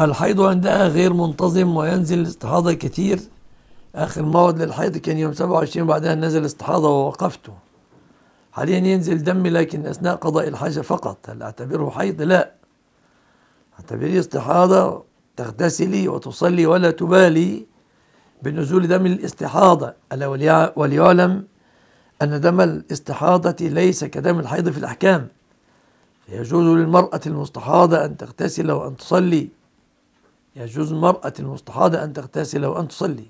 الحيض عندها غير منتظم وينزل الاستحاضة كثير آخر موعد للحيض كان يوم 27 بعدها نزل استحاضة ووقفته. حاليا ينزل دم لكن أثناء قضاء الحاجة فقط. هل أعتبره حيض؟ لا. أعتبريه استحاضة تغتسلي وتصلي ولا تبالي بنزول دم الاستحاضة. ألا وليعلم أن دم الاستحاضة ليس كدم الحيض في الأحكام. يجوز للمرأة المستحاضة أن تغتسل وأن تصلي. يجوز المرأة المستحاضة أن تغتسل وأن تصلي.